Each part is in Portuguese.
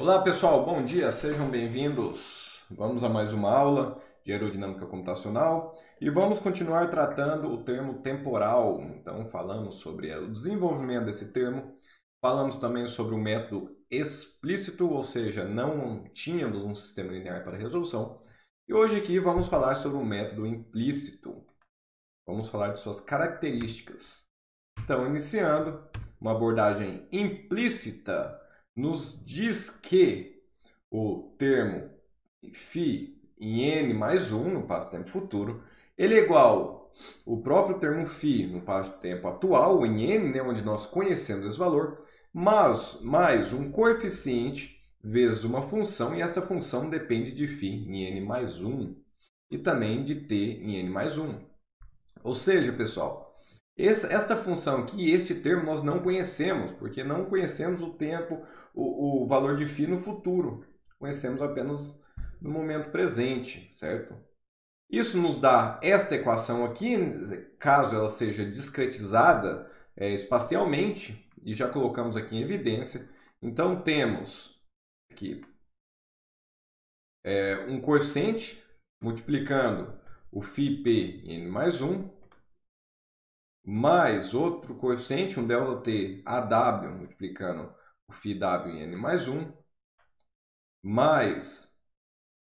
Olá pessoal, bom dia, sejam bem-vindos. Vamos a mais uma aula de aerodinâmica computacional e vamos continuar tratando o termo temporal. Então, falamos sobre o desenvolvimento desse termo, falamos também sobre o método explícito, ou seja, não tínhamos um sistema linear para resolução. E hoje aqui vamos falar sobre o método implícito. Vamos falar de suas características. Então, iniciando, uma abordagem implícita nos diz que o termo φ em n mais 1 no passo-tempo futuro, ele é igual o próprio termo φ no passo-tempo atual, em n, né, onde nós conhecemos esse valor, mas mais um coeficiente vezes uma função, e esta função depende de φ em n mais 1 e também de t em n mais 1. Ou seja, pessoal, esta função aqui, este termo, nós não conhecemos, porque não conhecemos o tempo, o, o valor de φ no futuro. Conhecemos apenas no momento presente, certo? Isso nos dá esta equação aqui, caso ela seja discretizada é, espacialmente, e já colocamos aqui em evidência. Então, temos aqui é, um coeficiente multiplicando o φp em n mais 1 mais outro coeficiente, um ΔT AW, multiplicando o φW em n mais 1, mais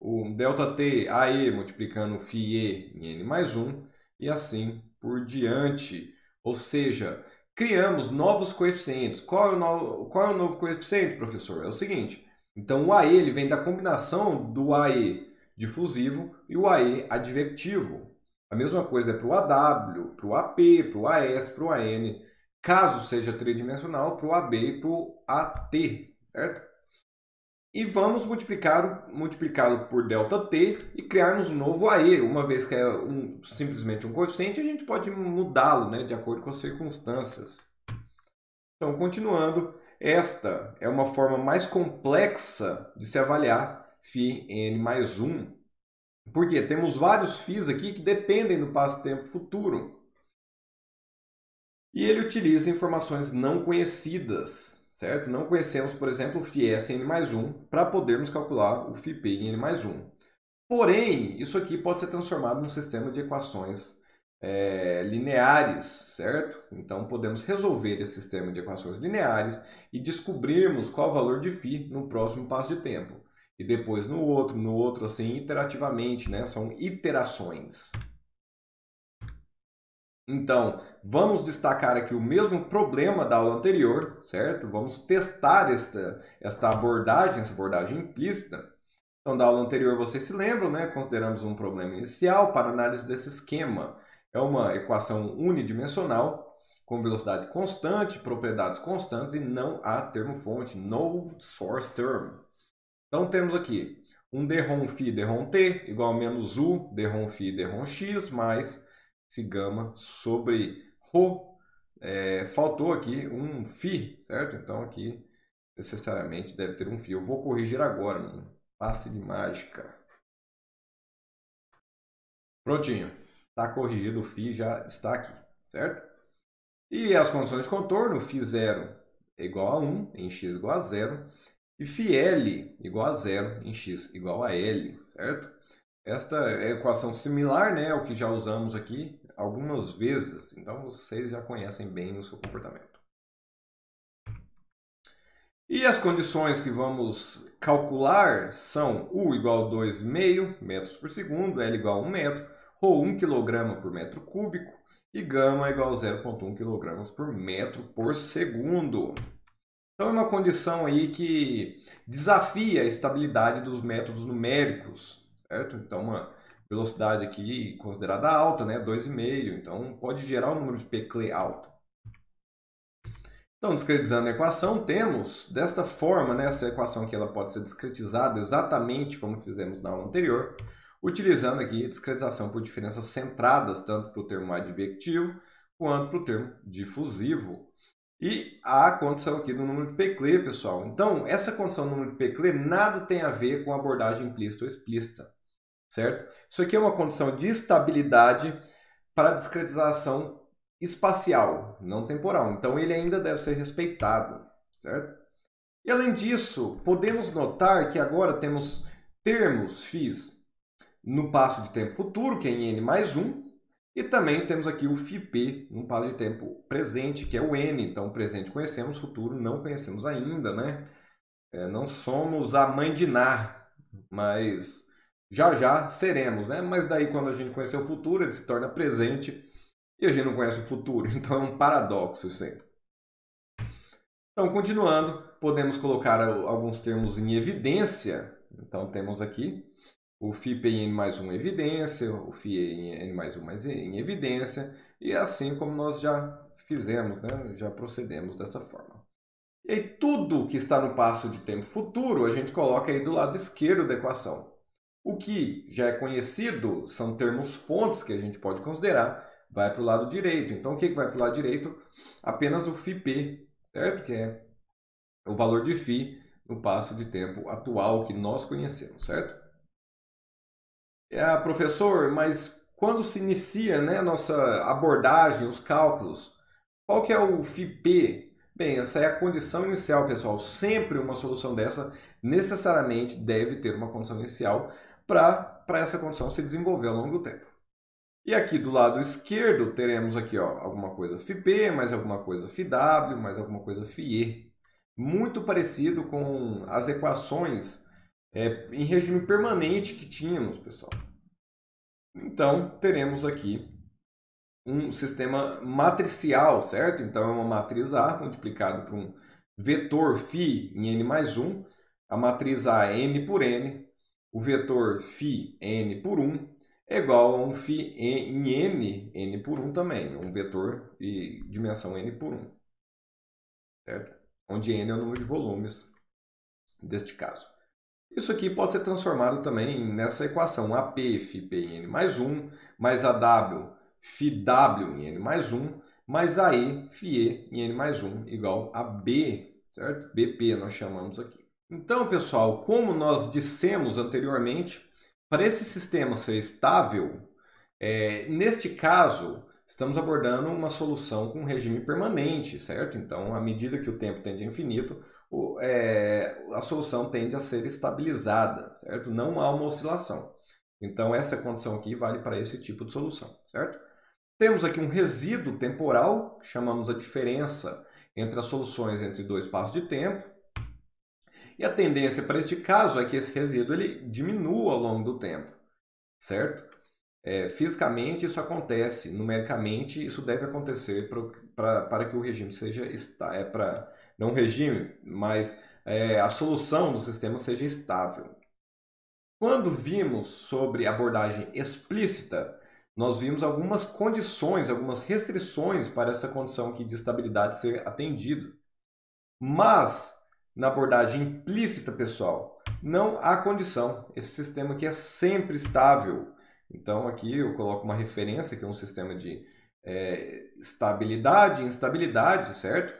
um ΔT AE, multiplicando o φE em n mais 1, e assim por diante. Ou seja, criamos novos coeficientes. Qual é o novo, qual é o novo coeficiente, professor? É o seguinte, então o AE ele vem da combinação do AE difusivo e o AE advectivo. A mesma coisa é para o AW, para o AP, para o AS, para o AN. Caso seja tridimensional, para o AB e para o AT, certo? E vamos multiplicar, multiplicá-lo por ΔT e criarmos um novo AE. Uma vez que é um, simplesmente um coeficiente, a gente pode mudá-lo né, de acordo com as circunstâncias. Então, continuando, esta é uma forma mais complexa de se avaliar φ n mais 1 porque temos vários FIIs aqui que dependem do passo-tempo futuro. E ele utiliza informações não conhecidas, certo? Não conhecemos, por exemplo, o FIES em N mais 1 para podermos calcular o FIP em N mais 1. Porém, isso aqui pode ser transformado num sistema de equações é, lineares, certo? Então, podemos resolver esse sistema de equações lineares e descobrirmos qual o valor de φ no próximo passo de tempo e depois no outro, no outro, assim, iterativamente, né? São iterações. Então, vamos destacar aqui o mesmo problema da aula anterior, certo? Vamos testar esta, esta abordagem, essa abordagem implícita. Então, da aula anterior, vocês se lembram, né? Consideramos um problema inicial para análise desse esquema. É uma equação unidimensional com velocidade constante, propriedades constantes e não há termo fonte, no source term. Então temos aqui um derrom φ derrom t igual a menos u derrom φ derrom x mais esse gama sobre ρ. É, faltou aqui um φ, certo? Então aqui necessariamente deve ter um φ. Eu vou corrigir agora, mano. passe de mágica. Prontinho. Está corrigido, o φ já está aqui, certo? E as condições de contorno, φ0 é igual a 1, em x igual a 0 e φL igual a zero em x igual a L, certo? Esta é equação similar né, ao que já usamos aqui algumas vezes, então vocês já conhecem bem o seu comportamento. E as condições que vamos calcular são U igual a 2,5 metros por segundo, L igual a 1 metro, ρ 1 kg por metro cúbico e gama igual a 0,1 kg por metro por segundo. Então é uma condição aí que desafia a estabilidade dos métodos numéricos, certo? Então uma velocidade aqui considerada alta, né, 2,5, então pode gerar um número de Peclet alto. Então, discretizando a equação, temos desta forma, né, essa equação que ela pode ser discretizada exatamente como fizemos na aula anterior, utilizando aqui discretização por diferenças centradas, tanto para o termo advectivo quanto para o termo difusivo. E a condição aqui do número de Peclet, pessoal. Então, essa condição do número de Peclet nada tem a ver com abordagem implícita ou explícita, certo? Isso aqui é uma condição de estabilidade para discretização espacial, não temporal. Então, ele ainda deve ser respeitado, certo? E além disso, podemos notar que agora temos termos FIIs no passo de tempo futuro, que é em N mais 1, e também temos aqui o FIP no passo de tempo presente, que é o N. Então, presente conhecemos, futuro não conhecemos ainda, né? É, não somos a mãe de Ná, mas já já seremos, né? Mas daí quando a gente conhecer o futuro, ele se torna presente e a gente não conhece o futuro. Então é um paradoxo aí. Então, continuando, podemos colocar alguns termos em evidência. Então, temos aqui o FIP em N mais 1 em evidência, o FIE em N mais 1 mais em evidência, e assim como nós já fizemos, né? já procedemos dessa forma. E aí, tudo que está no passo de tempo futuro, a gente coloca aí do lado esquerdo da equação. O que já é conhecido são termos fontes que a gente pode considerar, vai para o lado direito. Então, o que vai para o lado direito? Apenas o FIP, certo? Que é o valor de φ no passo de tempo atual que nós conhecemos, certo? É, professor, mas quando se inicia né, a nossa abordagem, os cálculos, qual que é o FIP? Bem, essa é a condição inicial, pessoal. Sempre uma solução dessa necessariamente deve ter uma condição inicial para essa condição se desenvolver ao longo do tempo. E aqui do lado esquerdo teremos aqui ó, alguma coisa FIP, mais alguma coisa FIW, mais alguma coisa FIE muito parecido com as equações é, em regime permanente que tínhamos, pessoal. Então, teremos aqui um sistema matricial, certo? Então, é uma matriz A multiplicado por um vetor φ em n mais 1. A matriz A é n por n. O vetor φ n por 1 é igual a um φ em n, n por 1 também. Um vetor de dimensão n por 1. Certo? onde n é o número de volumes deste caso. Isso aqui pode ser transformado também nessa equação AP φP em n mais 1, mais AW φW em n mais 1, mais AE φE em n mais 1 igual a B, certo? BP nós chamamos aqui. Então, pessoal, como nós dissemos anteriormente, para esse sistema ser estável, é, neste caso, estamos abordando uma solução com regime permanente, certo? Então, à medida que o tempo tende a infinito, o, é, a solução tende a ser estabilizada, certo? Não há uma oscilação. Então, essa condição aqui vale para esse tipo de solução, certo? Temos aqui um resíduo temporal, chamamos a diferença entre as soluções entre dois passos de tempo. E a tendência para este caso é que esse resíduo ele diminua ao longo do tempo, certo? É, fisicamente isso acontece, numericamente isso deve acontecer pra, para que o regime seja é para não regime, mas é, a solução do sistema seja estável. Quando vimos sobre abordagem explícita, nós vimos algumas condições, algumas restrições para essa condição aqui de estabilidade ser atendido. Mas na abordagem implícita, pessoal, não há condição. Esse sistema aqui é sempre estável então aqui eu coloco uma referência que é um sistema de é, estabilidade instabilidade, certo?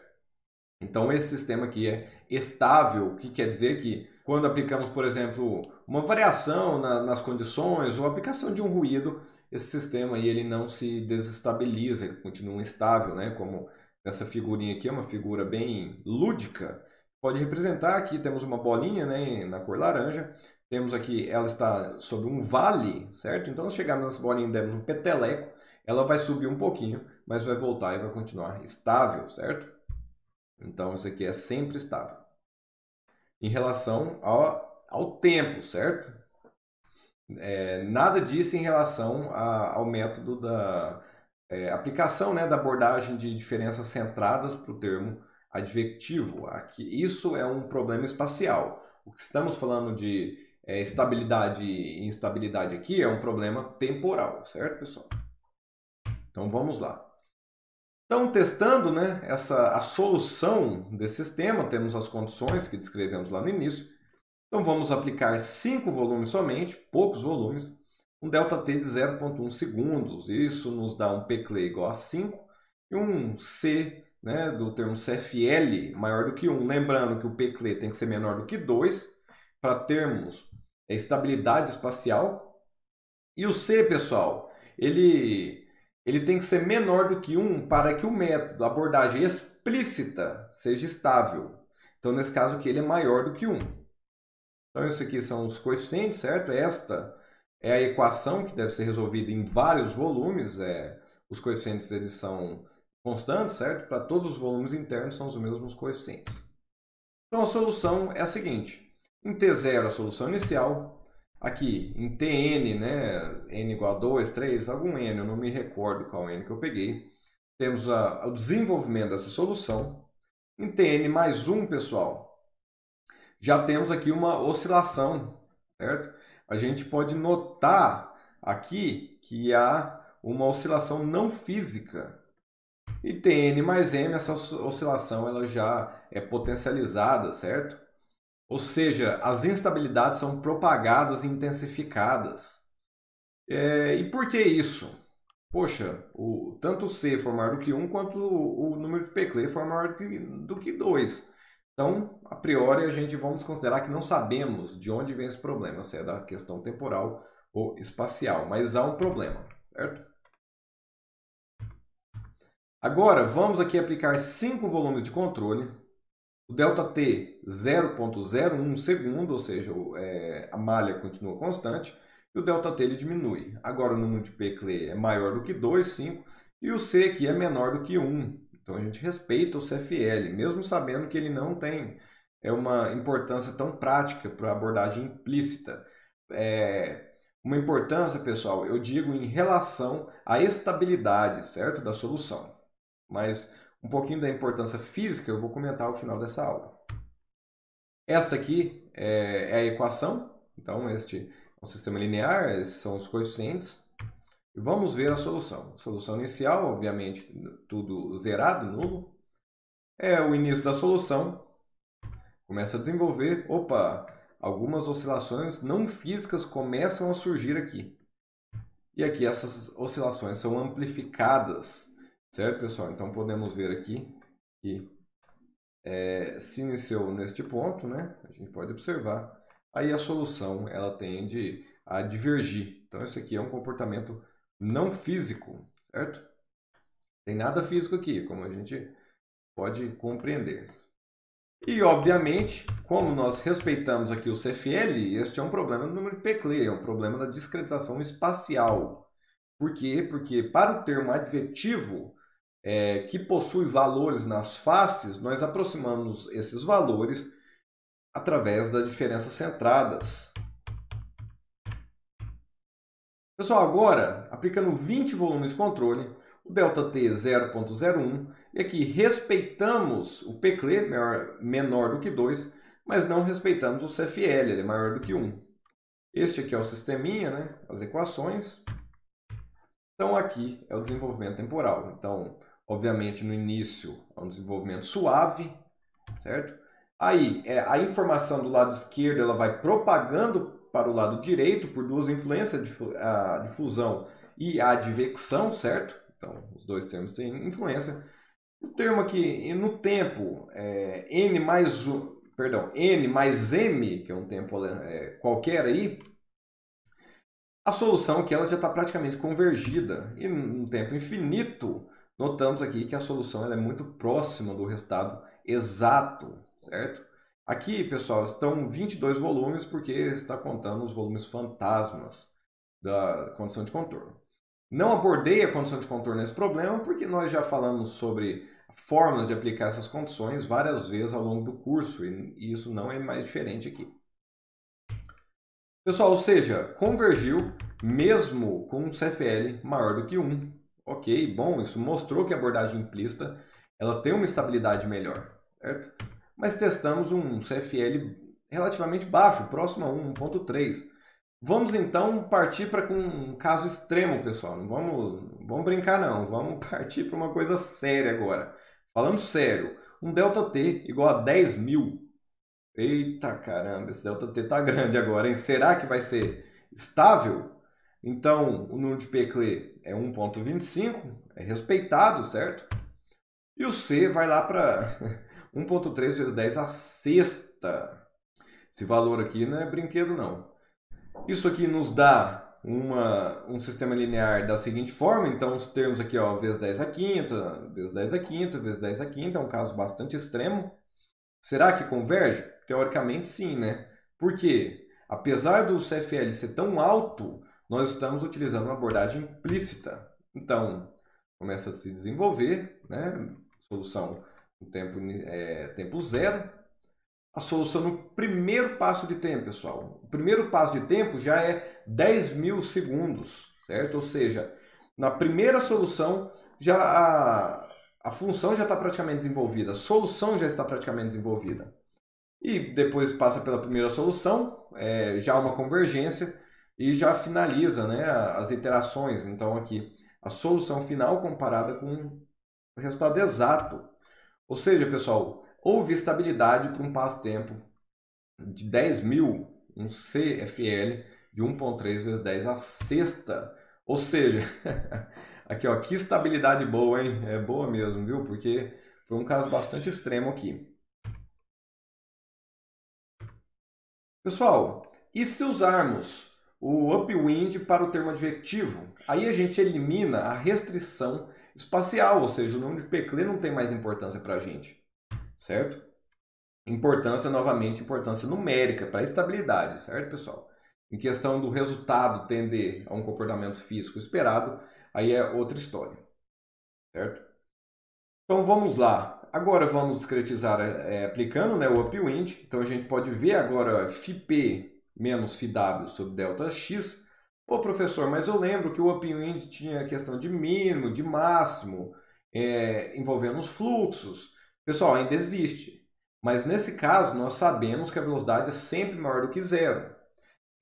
Então esse sistema aqui é estável, o que quer dizer que quando aplicamos, por exemplo, uma variação na, nas condições ou aplicação de um ruído, esse sistema aí ele não se desestabiliza, ele continua estável, né? Como essa figurinha aqui é uma figura bem lúdica, pode representar aqui temos uma bolinha, né, na cor laranja, temos aqui, ela está sobre um vale, certo? Então, nós chegamos nessa bolinha e demos um peteleco, ela vai subir um pouquinho, mas vai voltar e vai continuar estável, certo? Então, isso aqui é sempre estável. Em relação ao, ao tempo, certo? É, nada disso em relação a, ao método da é, aplicação né, da abordagem de diferenças centradas para o termo adjetivo. Aqui, isso é um problema espacial. O que estamos falando de é, estabilidade e instabilidade aqui é um problema temporal, certo, pessoal? Então vamos lá. Então, testando né, essa, a solução desse sistema, temos as condições que descrevemos lá no início. Então vamos aplicar 5 volumes somente, poucos volumes, um ΔT de 0,1 segundos. Isso nos dá um PCLE igual a 5 e um C né, do termo CFL maior do que 1. Lembrando que o PCLE tem que ser menor do que 2 para termos é estabilidade espacial. E o C, pessoal, ele, ele tem que ser menor do que 1 para que o método, a abordagem explícita, seja estável. Então, nesse caso aqui, ele é maior do que 1. Então, isso aqui são os coeficientes, certo? Esta é a equação que deve ser resolvida em vários volumes. É, os coeficientes eles são constantes, certo? Para todos os volumes internos são os mesmos coeficientes. Então, a solução é a seguinte. Em T0, a solução inicial. Aqui, em Tn, né, n igual a 2, 3, algum n, eu não me recordo qual n que eu peguei. Temos a, o desenvolvimento dessa solução. Em Tn mais 1, pessoal, já temos aqui uma oscilação, certo? A gente pode notar aqui que há uma oscilação não física. E Tn mais m, essa oscilação ela já é potencializada, certo? Ou seja, as instabilidades são propagadas e intensificadas. É, e por que isso? Poxa, o, tanto C for maior do que 1, quanto o, o número de Peclet for maior do que 2. Então, a priori, a gente vamos considerar que não sabemos de onde vem esse problema, se é da questão temporal ou espacial, mas há um problema, certo? Agora, vamos aqui aplicar cinco volumes de controle. O ΔT 0.01 segundo, ou seja, é, a malha continua constante, e o ΔT ele diminui. Agora o número de Peclet é maior do que 2, 5, e o C aqui é menor do que 1, então a gente respeita o CFL, mesmo sabendo que ele não tem é uma importância tão prática para a abordagem implícita. É uma importância, pessoal, eu digo em relação à estabilidade, certo, da solução. Mas um pouquinho da importância física eu vou comentar ao final dessa aula. Esta aqui é, é a equação, então este é um sistema linear, esses são os coeficientes. Vamos ver a solução. Solução inicial, obviamente, tudo zerado, nulo. É o início da solução. Começa a desenvolver. Opa, algumas oscilações não físicas começam a surgir aqui. E aqui essas oscilações são amplificadas. Certo, pessoal? Então podemos ver aqui que é, se iniciou neste ponto, né? A gente pode observar. Aí a solução ela tende a divergir. Então esse aqui é um comportamento não físico, certo? Tem nada físico aqui, como a gente pode compreender. E, obviamente, como nós respeitamos aqui o CFL, este é um problema do número de Peclet, é um problema da discretização espacial. Por quê? Porque para o termo adjetivo é, que possui valores nas faces, nós aproximamos esses valores através das diferenças centradas. Pessoal, agora, aplicando 20 volumes de controle, o ΔT 0.01, e aqui respeitamos o Peclet menor, menor do que 2, mas não respeitamos o CFL, ele é maior do que 1. Este aqui é o sisteminha, né? as equações. Então aqui é o desenvolvimento temporal. Então, obviamente, no início é um desenvolvimento suave, certo? Aí, é, a informação do lado esquerdo ela vai propagando para o lado direito por duas influências, a difusão e a advecção, certo? Então, os dois termos têm influência. O termo aqui, no tempo, é, n mais, perdão, n mais m, que é um tempo é, qualquer aí, a solução aqui ela já está praticamente convergida. E no tempo infinito, notamos aqui que a solução é muito próxima do resultado exato, certo? Aqui, pessoal, estão 22 volumes porque está contando os volumes fantasmas da condição de contorno. Não abordei a condição de contorno nesse problema porque nós já falamos sobre formas de aplicar essas condições várias vezes ao longo do curso e isso não é mais diferente aqui. Pessoal, ou seja, convergiu mesmo com um CFL maior do que 1. Ok, bom, isso mostrou que a abordagem implícita ela tem uma estabilidade melhor, certo? mas testamos um CFL relativamente baixo, próximo a 1.3. Vamos então partir para um caso extremo, pessoal. Não vamos, vamos brincar não, vamos partir para uma coisa séria agora. Falando sério, um ΔT igual a 10 mil. Eita caramba, esse ΔT tá grande agora, hein? Será que vai ser estável? Então, o número de Peclet é 1.25, é respeitado, certo? E o C vai lá para 1.3 vezes 10 a sexta. Esse valor aqui não é brinquedo, não. Isso aqui nos dá uma, um sistema linear da seguinte forma. Então, os termos aqui, ó, vezes 10 a quinta, vezes 10 a quinta, vezes 10 a quinta. É um caso bastante extremo. Será que converge? Teoricamente sim, né? Por quê? Apesar do CFL ser tão alto, nós estamos utilizando uma abordagem implícita. Então, começa a se desenvolver, né? Solução no tempo, é, tempo zero. A solução no primeiro passo de tempo, pessoal. O primeiro passo de tempo já é 10 mil segundos, certo? Ou seja, na primeira solução, já a, a função já está praticamente desenvolvida, a solução já está praticamente desenvolvida. E depois passa pela primeira solução, é, já uma convergência e já finaliza né, as iterações. Então aqui a solução final comparada com o resultado exato. Ou seja, pessoal, houve estabilidade para um passo-tempo de 10 mil, um CFL de 1.3 vezes 10 a sexta. Ou seja, aqui ó, que estabilidade boa, hein? É boa mesmo, viu? Porque foi um caso bastante extremo aqui. Pessoal, e se usarmos o upwind para o termo adjetivo? Aí a gente elimina a restrição espacial, ou seja, o número de Peclet não tem mais importância para a gente, certo? Importância, novamente, importância numérica para a estabilidade, certo, pessoal? Em questão do resultado tender a um comportamento físico esperado, aí é outra história, certo? Então vamos lá, agora vamos discretizar é, aplicando né, o upwind. Então a gente pode ver agora φp menos φw sobre delta x. Pô, professor, mas eu lembro que o upwind tinha questão de mínimo, de máximo, é, envolvendo os fluxos. Pessoal, ainda existe. Mas nesse caso, nós sabemos que a velocidade é sempre maior do que zero.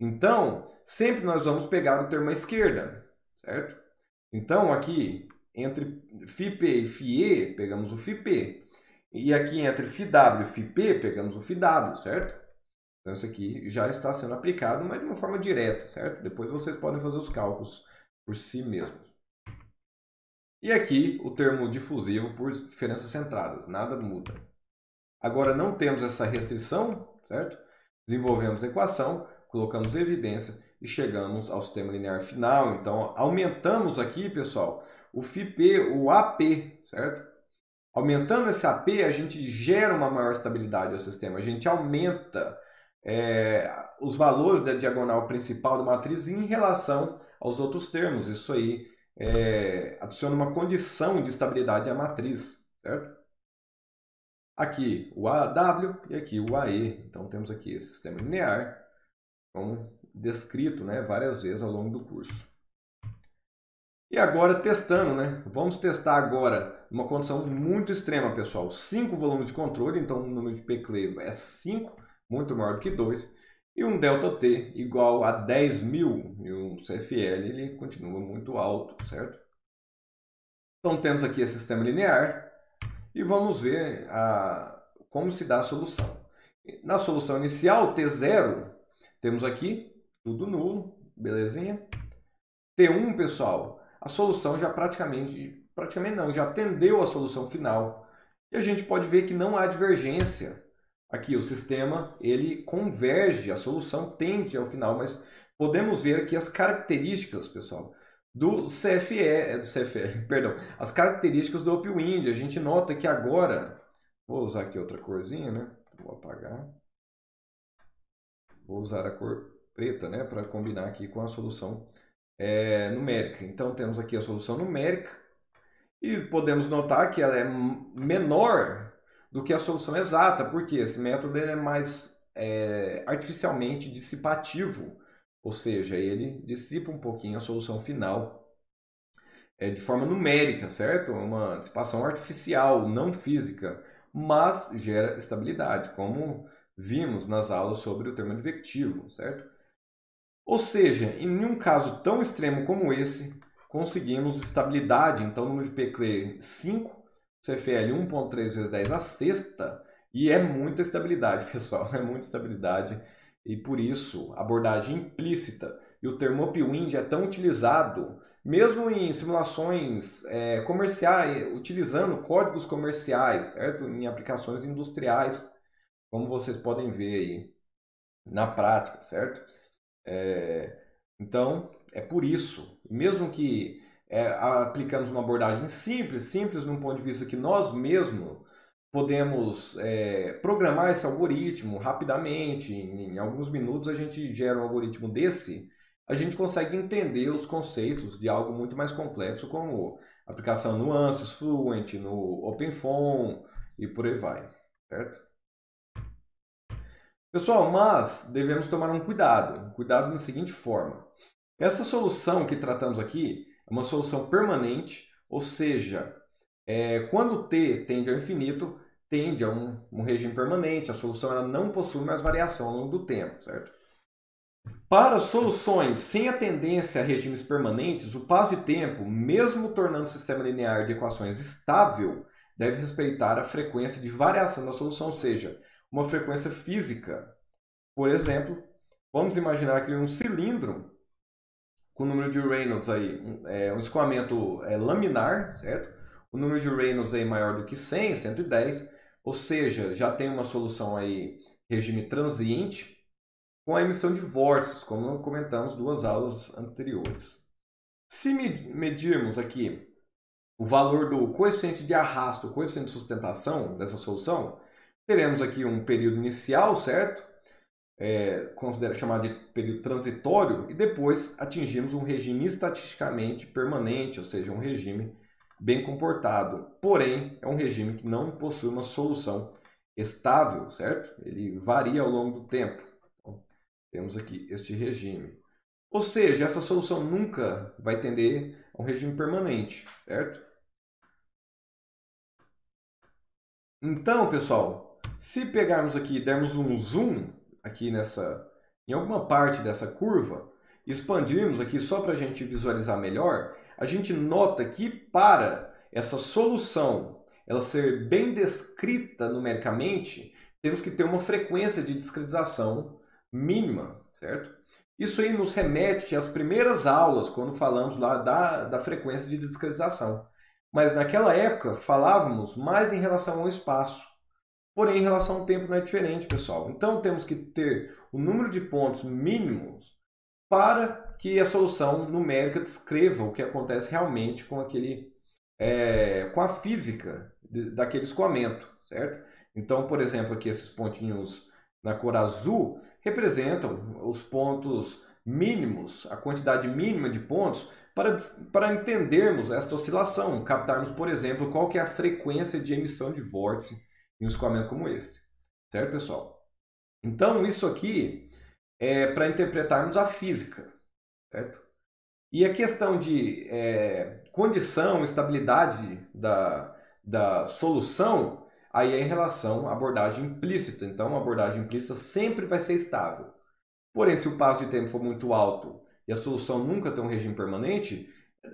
Então, sempre nós vamos pegar o termo à esquerda, certo? Então, aqui, entre FIP e FIE, pegamos o FIP. E aqui entre FIW e FIP, pegamos o FIW, certo? Então isso aqui já está sendo aplicado, mas de uma forma direta, certo? Depois vocês podem fazer os cálculos por si mesmos. E aqui o termo difusivo por diferenças centradas, nada muda. Agora não temos essa restrição, certo? Desenvolvemos a equação, colocamos evidência e chegamos ao sistema linear final. Então aumentamos aqui, pessoal, o FIP, o AP, certo? Aumentando esse AP, a gente gera uma maior estabilidade ao sistema, a gente aumenta é, os valores da diagonal principal da matriz em relação aos outros termos. Isso aí é, adiciona uma condição de estabilidade à matriz, certo? Aqui o AW e aqui o AE. Então temos aqui esse sistema linear, como descrito né, várias vezes ao longo do curso. E agora testando, né? Vamos testar agora uma condição muito extrema, pessoal. 5 volumes de controle, então o número de Peclet é 5, muito maior do que 2. E um ΔT igual a 10 mil. E um CFL ele continua muito alto, certo? Então temos aqui esse sistema linear e vamos ver a, como se dá a solução. Na solução inicial, T0, temos aqui tudo nulo, belezinha? T1, pessoal, a solução já praticamente, praticamente não, já atendeu a solução final. E a gente pode ver que não há divergência. Aqui o sistema ele converge, a solução tende ao final, mas podemos ver aqui as características, pessoal, do CFE, é, do CFE, perdão, as características do upwind. A gente nota que agora, vou usar aqui outra corzinha, né? Vou apagar. Vou usar a cor preta, né, para combinar aqui com a solução é, numérica. Então temos aqui a solução numérica e podemos notar que ela é menor do que a solução exata, porque esse método é mais é, artificialmente dissipativo, ou seja, ele dissipa um pouquinho a solução final é, de forma numérica, certo? Uma dissipação artificial, não física, mas gera estabilidade, como vimos nas aulas sobre o termo advectivo, certo? Ou seja, em nenhum caso tão extremo como esse, conseguimos estabilidade, então número de Peclet 5, CFL 1.3 vezes 10 a sexta, e é muita estabilidade, pessoal, é muita estabilidade, e por isso, abordagem implícita, e o termo upwind é tão utilizado, mesmo em simulações é, comerciais, utilizando códigos comerciais, certo? em aplicações industriais, como vocês podem ver aí na prática, certo? É, então, é por isso, mesmo que é, aplicamos uma abordagem simples, simples num ponto de vista que nós mesmos podemos é, programar esse algoritmo rapidamente, em, em alguns minutos a gente gera um algoritmo desse, a gente consegue entender os conceitos de algo muito mais complexo, como aplicação no Ansys, Fluent, no OpenFOAM e por aí vai, certo? Pessoal, mas devemos tomar um cuidado, um cuidado da seguinte forma. Essa solução que tratamos aqui é uma solução permanente, ou seja, é, quando t tende ao infinito, tende a um, um regime permanente, a solução ela não possui mais variação ao longo do tempo, certo? Para soluções sem a tendência a regimes permanentes, o passo de tempo, mesmo tornando o sistema linear de equações estável, deve respeitar a frequência de variação da solução, ou seja, uma frequência física. Por exemplo, vamos imaginar que um cilindro com o número de Reynolds aí, é, um escoamento é, laminar, certo? O número de Reynolds aí maior do que 100, 110, ou seja, já tem uma solução aí regime transiente com a emissão de vórtices, como comentamos duas aulas anteriores. Se medirmos aqui o valor do coeficiente de arrasto, coeficiente de sustentação dessa solução, Teremos aqui um período inicial, certo? É, considera chamado de período transitório, e depois atingimos um regime estatisticamente permanente, ou seja, um regime bem comportado. Porém, é um regime que não possui uma solução estável, certo? Ele varia ao longo do tempo. Então, temos aqui este regime. Ou seja, essa solução nunca vai tender a um regime permanente, certo? Então, pessoal, se pegarmos aqui e dermos um zoom aqui nessa, em alguma parte dessa curva, expandirmos aqui só para a gente visualizar melhor, a gente nota que para essa solução ela ser bem descrita numericamente, temos que ter uma frequência de discretização mínima, certo? Isso aí nos remete às primeiras aulas, quando falamos lá da, da frequência de discretização. Mas naquela época falávamos mais em relação ao espaço. Porém, em relação ao tempo não é diferente, pessoal. Então, temos que ter o número de pontos mínimos para que a solução numérica descreva o que acontece realmente com aquele, é, com a física daquele escoamento, certo? Então, por exemplo, aqui esses pontinhos na cor azul representam os pontos mínimos, a quantidade mínima de pontos para, para entendermos esta oscilação, captarmos, por exemplo, qual que é a frequência de emissão de vórtice em um escoamento como esse. Certo, pessoal? Então, isso aqui é para interpretarmos a física. Certo? E a questão de é, condição, estabilidade da, da solução, aí é em relação à abordagem implícita. Então, a abordagem implícita sempre vai ser estável. Porém, se o passo de tempo for muito alto e a solução nunca tem um regime permanente,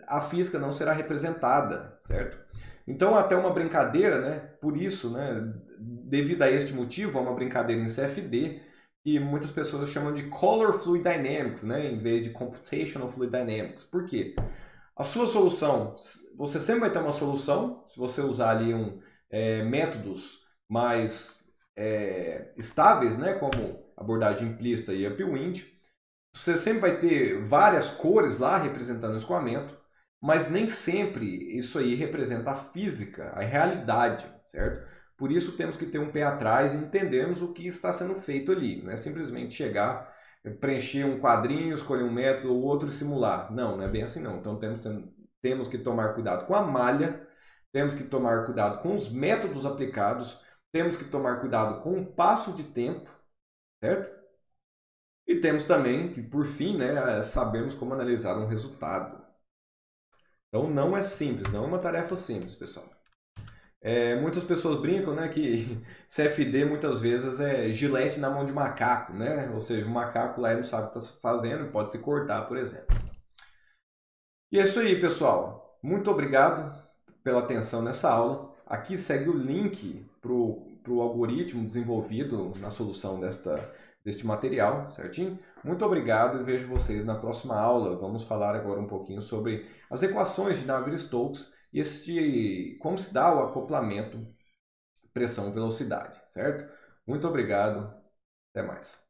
a física não será representada, certo? Então, até uma brincadeira, né? Por isso, né? Devido a este motivo, é uma brincadeira em CFD que muitas pessoas chamam de Color Fluid Dynamics, né? Em vez de Computational Fluid Dynamics. Por quê? A sua solução, você sempre vai ter uma solução, se você usar ali um, é, métodos mais é, estáveis, né? Como abordagem implícita e upwind, você sempre vai ter várias cores lá representando o escoamento mas nem sempre isso aí representa a física, a realidade, certo? Por isso temos que ter um pé atrás e entendermos o que está sendo feito ali. Não é simplesmente chegar, preencher um quadrinho, escolher um método ou outro e simular. Não, não é bem assim não. Então temos, temos que tomar cuidado com a malha, temos que tomar cuidado com os métodos aplicados, temos que tomar cuidado com o passo de tempo, certo? E temos também por fim, né, sabermos como analisar um resultado. Então não é simples, não é uma tarefa simples, pessoal. É, muitas pessoas brincam né, que CFD muitas vezes é gilete na mão de macaco, né? Ou seja, o macaco lá não sabe o que está fazendo, pode se cortar, por exemplo. E é isso aí, pessoal. Muito obrigado pela atenção nessa aula. Aqui segue o link para o algoritmo desenvolvido na solução desta deste material, certinho? Muito obrigado e vejo vocês na próxima aula. Vamos falar agora um pouquinho sobre as equações de Navier-Stokes e este, como se dá o acoplamento pressão-velocidade, certo? Muito obrigado, até mais.